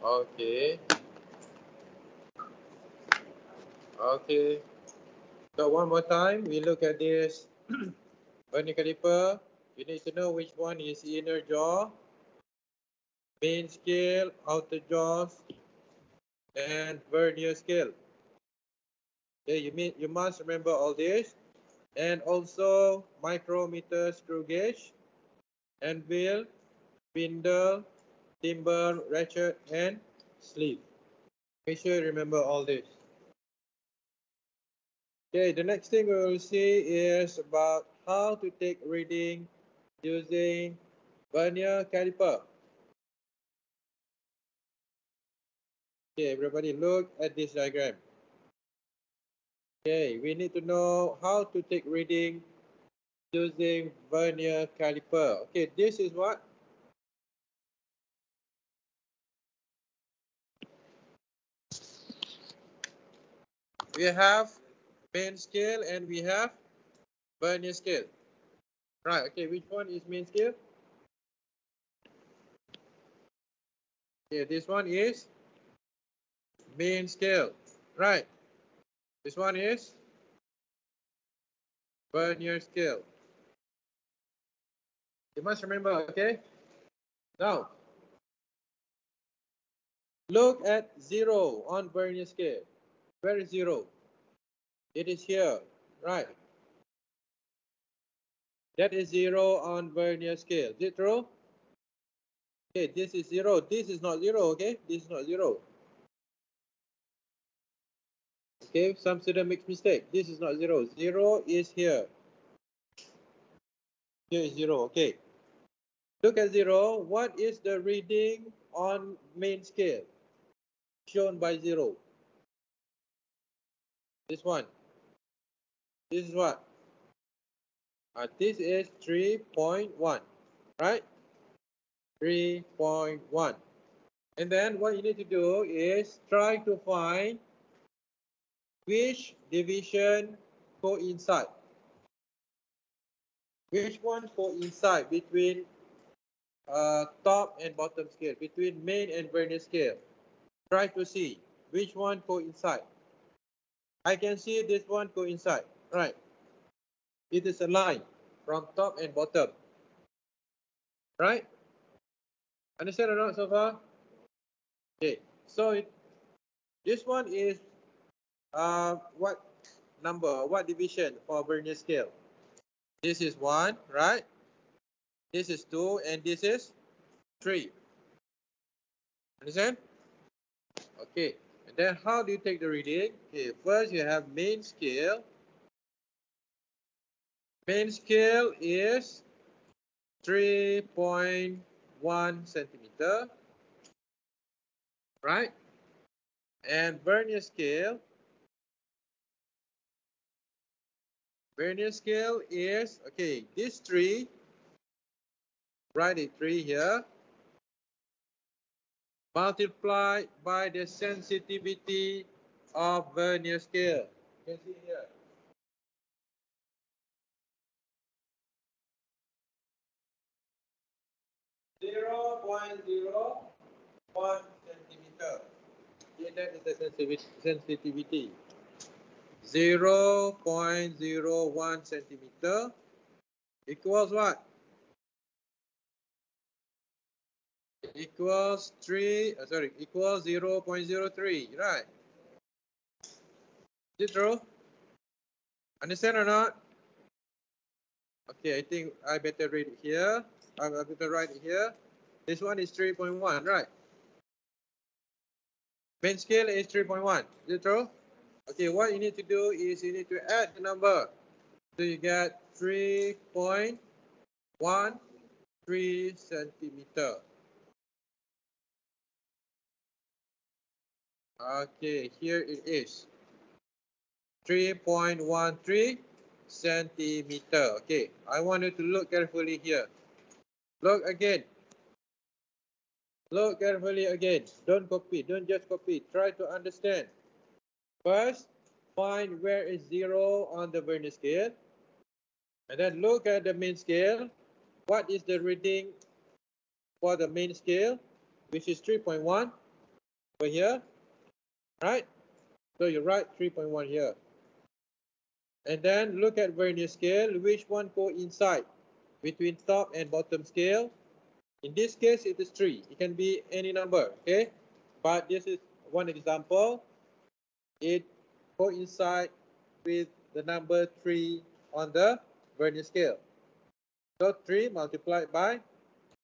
Okay. Okay. So one more time, we look at this vernier caliper. You need to know which one is inner jaw, main scale, outer jaws, and vernier scale. Okay, you mean you must remember all this, and also micrometer screw gauge, anvil, spindle, thimble, ratchet, and sleeve. Make sure you remember all this. Okay, the next thing we will see is about how to take reading using vernier caliper. Okay, everybody look at this diagram. Okay, we need to know how to take reading using vernier caliper. Okay, this is what? We have main scale and we have vernier scale. Right, okay, which one is main scale? Okay, this one is main scale. Right. This one is vernier scale. You must remember, okay? Now, look at zero on vernier scale. Where is zero? It is here, right? That is zero on vernier scale. Is it true? Okay, this is zero. This is not zero, okay? This is not zero. Okay, some student makes mistake. This is not zero. Zero is here. Here is zero, okay. Look at zero. What is the reading on main scale? Shown by zero. This one. This is what? Uh, this is 3.1, right? 3.1. And then what you need to do is try to find which division coincide. Which one coincide between uh, top and bottom scale, between main and vernier scale. Try to see which one coincide. I can see this one go inside, right? It is a line from top and bottom, right? Understand or not so far? Okay, so it, this one is uh, what number, what division for vernier scale? This is one, right? This is two, and this is three. Understand? Okay, and then how do you take the reading? Okay, first you have main scale. Main scale is 3.1 centimeter, right? And vernier scale Vernier scale is, okay, this three, write a tree here, multiplied by the sensitivity of vernier scale. You can see here. Zero point zero one centimeter. Yeah, that is the sensitivity. 0.01 centimeter equals what? Equals 3, uh, sorry, equals 0 0.03, right? Is it true? Understand or not? Okay, I think I better read it here. I better write it here. This one is 3.1, right? Main scale is 3.1. Is it true? Okay, what you need to do is you need to add the number. So you get 3.13 centimeter. Okay, here it is. 3.13 centimeter. Okay, I want you to look carefully here. Look again. Look carefully again. Don't copy. Don't just copy. Try to understand. First, find where is zero on the vernier scale. And then look at the main scale. What is the reading for the main scale, which is 3.1? over here, right? So you write 3.1 here. And then look at vernier scale, which one coincide between top and bottom scale. In this case, it is 3. It can be any number, okay? But this is one example. It coincide with the number 3 on the vernier scale. So 3 multiplied by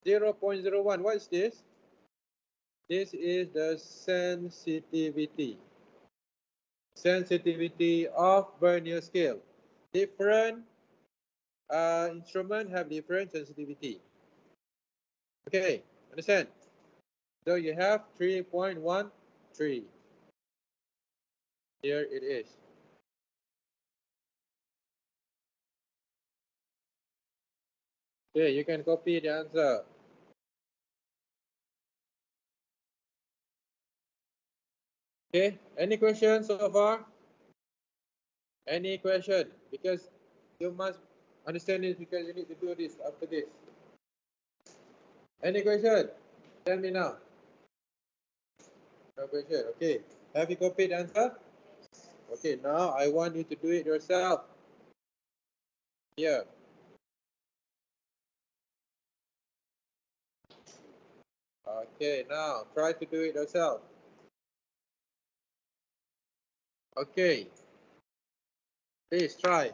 0 0.01. What is this? This is the sensitivity. Sensitivity of vernier scale. Different uh, instrument have different sensitivity. Okay, understand? So you have 3.13. Here it is. Okay, you can copy the answer. Okay, any questions so far? Any question? Because you must understand this because you need to do this after this. Any question? Tell me now. No question. Okay. Have you copied the answer? Okay, now I want you to do it yourself. Here. Okay, now try to do it yourself. Okay. Please try.